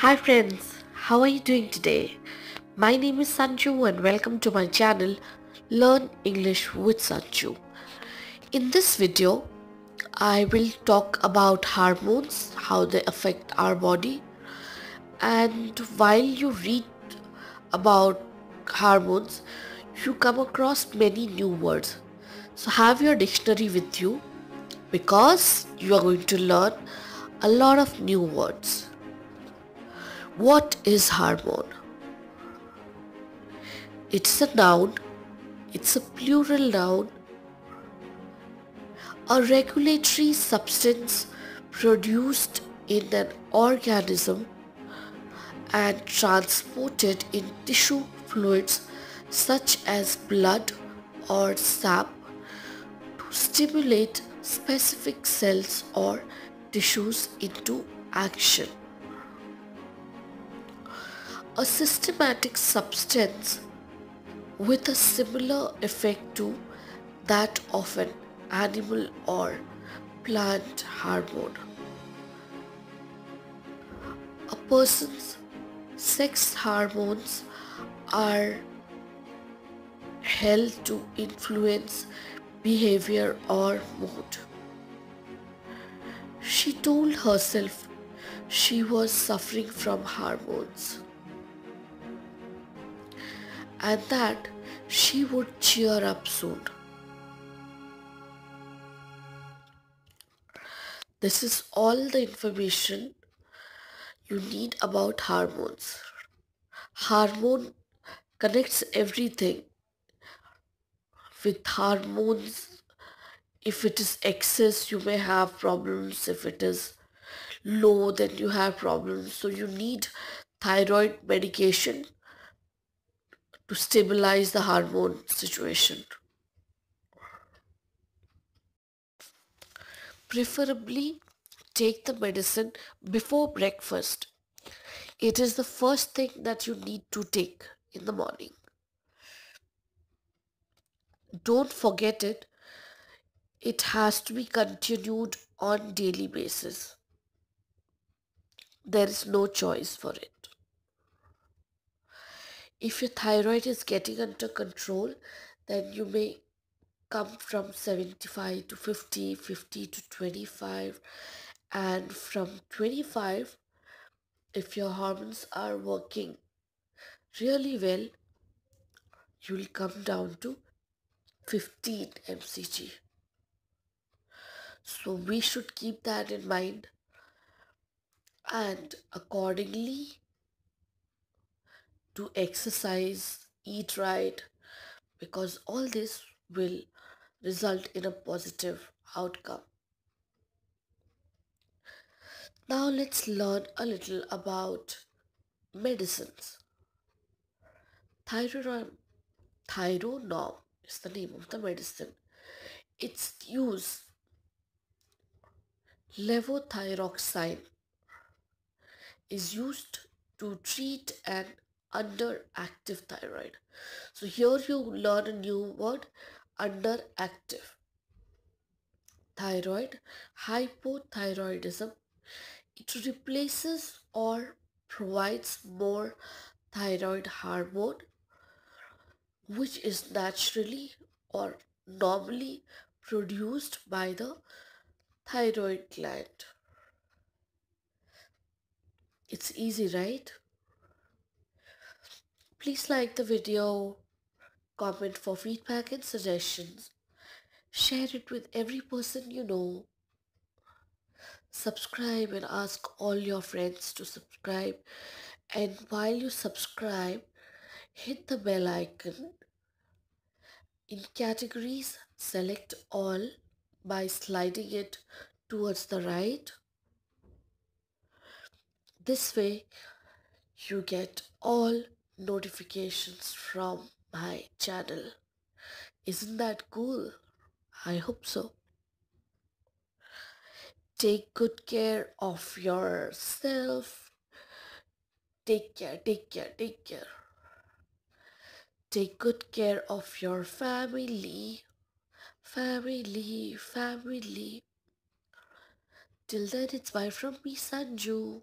Hi friends, how are you doing today? My name is Sanju and welcome to my channel Learn English with Sanju. In this video, I will talk about hormones, how they affect our body and while you read about hormones, you come across many new words. So have your dictionary with you because you are going to learn a lot of new words. What is hormone? It's a noun, it's a plural noun, a regulatory substance produced in an organism and transported in tissue fluids such as blood or sap to stimulate specific cells or tissues into action. A systematic substance with a similar effect to that of an animal or plant hormone. A person's sex hormones are held to influence behavior or mood. She told herself she was suffering from hormones and that she would cheer up soon. This is all the information you need about hormones. Hormone connects everything with hormones. If it is excess, you may have problems. If it is low, then you have problems. So you need thyroid medication to stabilize the hormone situation. Preferably take the medicine before breakfast. It is the first thing that you need to take in the morning. Don't forget it. It has to be continued on daily basis. There is no choice for it. If your thyroid is getting under control, then you may come from 75 to 50, 50 to 25, and from 25, if your hormones are working really well, you'll come down to 15 mcg. So we should keep that in mind and accordingly to exercise, eat right, because all this will result in a positive outcome. Now let's learn a little about medicines. Thyronorm, Thyronorm is the name of the medicine. Its use levothyroxine is used to treat an underactive thyroid. So here you learn a new word underactive. Thyroid, hypothyroidism. It replaces or provides more thyroid hormone which is naturally or normally produced by the thyroid gland. It's easy, right? Please like the video, comment for feedback and suggestions, share it with every person you know, subscribe and ask all your friends to subscribe and while you subscribe, hit the bell icon. In categories, select all by sliding it towards the right. This way, you get all notifications from my channel. Isn't that cool? I hope so. Take good care of yourself. Take care, take care, take care. Take good care of your family. Family, family. Till then, it's bye from me, Sanju.